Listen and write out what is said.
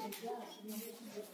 Yeah, yeah.